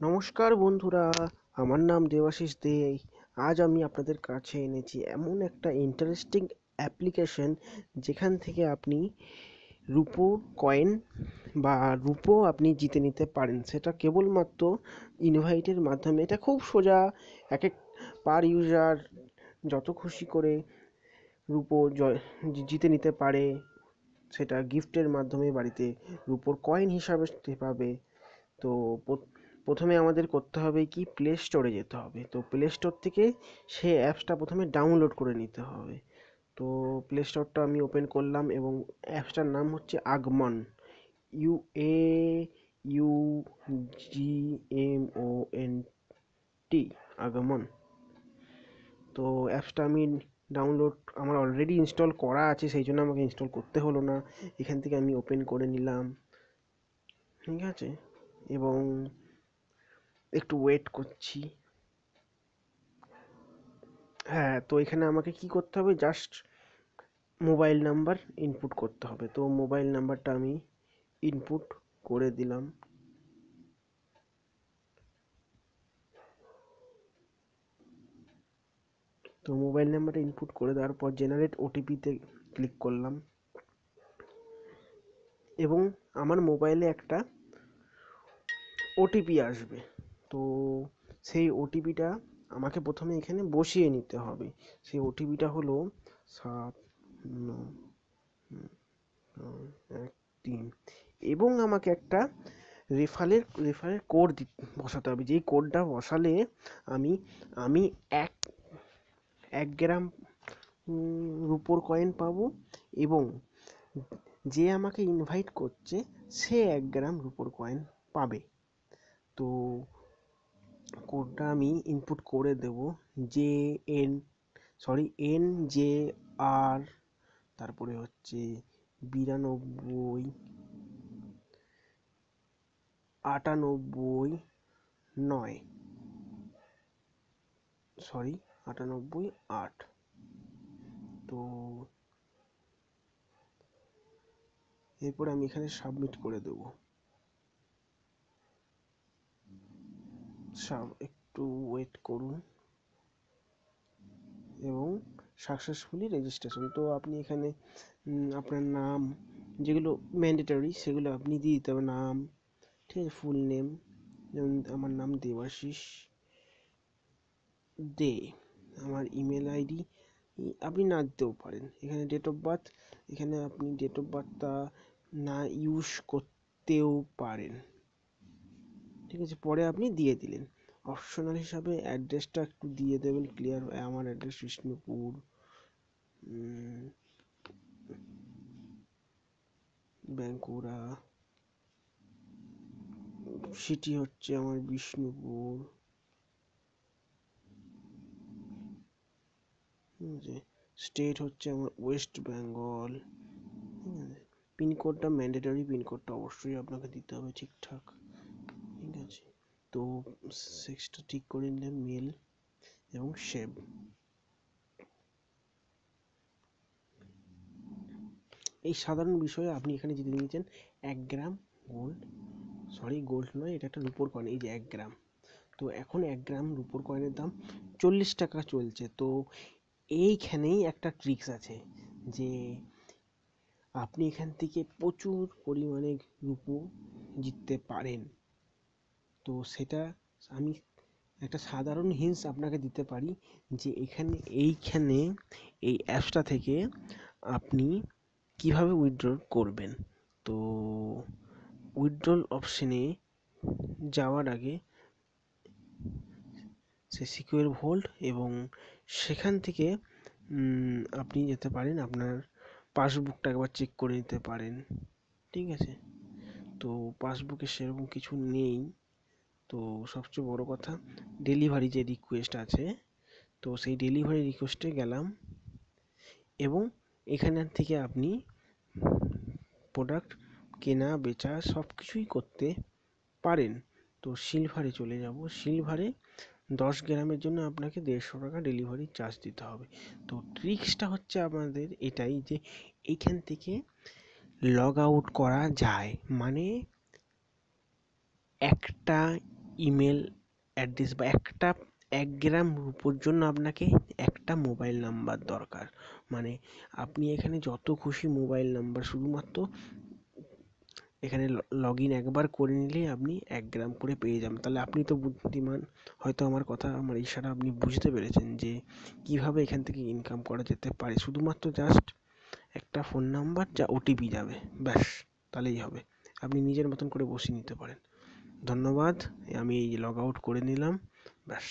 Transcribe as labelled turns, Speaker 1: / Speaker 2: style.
Speaker 1: নমস্কার বন্ধুরা, আমার নাম দেবাশিস দে আজ আমি আপনাদের কাছে এনেছি এমন একটা ইন্টারেস্টিং অ্যাপ্লিকেশন যেখান থেকে আপনি রুপো কয়েন বা রুপো আপনি জিতে নিতে পারেন। সেটা কেবলমাত্র ইনভাইটের মাধ্যমে। এটা খুব সোজা, এক এক পার ইউজার যত খুশি করে রুপো জয়, জিতে নিতে পারে, সেটা গিফটের মাধ্যমে বাড়িতে রুপোর কয়েন হিসাবে পাবে। তো প্রথমে আমাদের করতে হবে কি? প্লে স্টোরে যেতে হবে। তো প্লে স্টোর থেকে সে অ্যাপসটা প্রথমে ডাউনলোড করে নিতে হবে। তো প্লে স্টোরটা আমি ওপেন করলাম এবং অ্যাপসটার নাম হচ্ছে Augmont. U A U G M O N T Augmont. তো অ্যাপসটা আমি ডাউনলোড আমার অলরেডি ইনস্টল করা আছে, সেই জন্য আমাকে ইনস্টল করতে হলো না। এখান থেকে আমি ওপেন করে নিলাম। ঠিক আছে? এবং একটু ওয়েট করছি। হ্যাঁ তো এখানে আমাকে কি করতে হবে? জাস্ট মোবাইল নাম্বার ইনপুট করতে হবে। তো মোবাইল নাম্বারটা আমি ইনপুট করে দিলাম। তো মোবাইল নাম্বারটা ইনপুট করে দেওয়ার পর জেনারেট ওটিপিতে ক্লিক করলাম। এবং আমার মোবাইলে একটা ওটিপি আসবে। তো সেই ওটিপিটা আমাকে প্রথমে এখানে বসিয়ে নিতে হবে। সেই ওটিপিটা হলো সাত এক, তিন এবং আমাকে একটা রেফারের রেফারের কোড দি, বসাতে হবে। যেই কোডটা বসালে আমি আমি এক এক গ্রাম রুপোর কয়েন পাবো এবং যে আমাকে ইনভাইট করছে সে এক গ্রাম রুপোর কয়েন পাবে। তো কোডটা আমি ইনপুট করে দেব J N sorry N J R তারপরে হচ্ছে বিরানব্বই, আটানব্বই নয় সরি আটানব্বই আট। তো এরপর আমি এখানে সাবমিট করে দেবো। একটু ওয়েট করুন। এবং সাকসেসফুলি রেজিস্ট্রেশন তো আপনি এখানে আপনার নাম, যেগুলো ম্যান্ডেটরি সেগুলো আপনি দিয়ে দিতে হবে। নাম, ঠিক আছে ফুল নেম যেমন আমার নাম দেবাশিস দে, আমার ইমেল আইডি আপনি না দিতেও পারেন। এখানে ডেট অফ বার্থ এখানে আপনি ডেট অফ বার্থটা না ইউজ করতেও পারেন। ঠিক আছে, পরে আপনি দিয়ে দিলেন। অপশনাল হিসাবে অ্যাড্রেসটা একটু দিয়ে দেবেন ক্লিয়ার আমার অ্যাড্রেস বিষ্ণুপুর। ব্যাঙ্কুড়া সিটি হচ্ছে আমার বিষ্ণুপুর। স্টেট হচ্ছে আমার ওয়েস্ট বেঙ্গল পিনকোডটা ম্যান্ডেটরি পিনকোডটা অবশ্যই আপনাকে দিতে হবে ঠিকঠাক। তো সেক্সটা ঠিক করে নিলেন মেল এবং সেভ এই সাধারণ বিষয়ে আপনি এখানে যদি নিয়েছেন এক গ্রাম গোল্ড সরি গোল্ড নয়, এটা একটা রুপোর কয়েন এই যে এক গ্রাম। তো এখন এক গ্রাম রুপোর কয়েনের দাম চল্লিশ টাকা চলছে। তো এইখানেই একটা ট্রিক্স আছে যে আপনি এখান থেকে প্রচুর পরিমাণে রুপো জিততে পারেন। তো সেটা আমি একটা সাধারণ হিন্স আপনাকে দিতে পারি যে এখানে, এইখানে এই অ্যাপসটা থেকে আপনি কীভাবে উইথড্র করবেন। তো উইথড্রল অপশনে যাওয়ার আগে সে সিকিউর ভোল্ট এবং সেখান থেকে আপনি যেতে পারেন, আপনার পাসবুকটা একবার চেক করে নিতে পারেন। ঠিক আছে? তো পাসবুকে সেরকম কিছু নেই। তো সবচেয়ে বড় কথা ডেলিভারি যে রিকোয়েস্ট আছে, তো সেই ডেলিভারি রিকোয়েস্টে গেলাম এবং এখান থেকে আপনি প্রোডাক্ট কেনা, বেচা সব কিছুই করতে পারেন। তো সিলভারে চলে যাব। সিলভারে দশ গ্রামের জন্য আপনাকে দেড়শো টাকা ডেলিভারি চার্জ দিতে হবে। তো ট্রিক্সটা হচ্ছে আমাদের এটাই যে এইখান থেকে লগ আউট করা যায়। মানে একটা ইমেল অ্যাড্রেস বা একটা, এক গ্রাম রুপোর জন্য আপনাকে একটা মোবাইল নাম্বার দরকার। মানে আপনি এখানে যত খুশি মোবাইল নাম্বার শুধুমাত্র এখানে লগ ইন একবার করে নিলেই আপনি এক গ্রাম করে পেয়ে যাবেন। তাহলে আপনি তো বুদ্ধিমান, হয়তো আমার কথা, আমার ইশারা আপনি বুঝতে পেরেছেন যে কীভাবে এখান থেকে ইনকাম করা যেতে পারে। শুধুমাত্র জাস্ট একটা ফোন নাম্বার যা ওটিপি যাবে, ব্যাস, তাহলেই হবে। আপনি নিজের মতন করে বসিয়ে নিতে পারেন। ধন্যবাদ। আমি এই লগ আউট করে নিলাম। ব্যাস।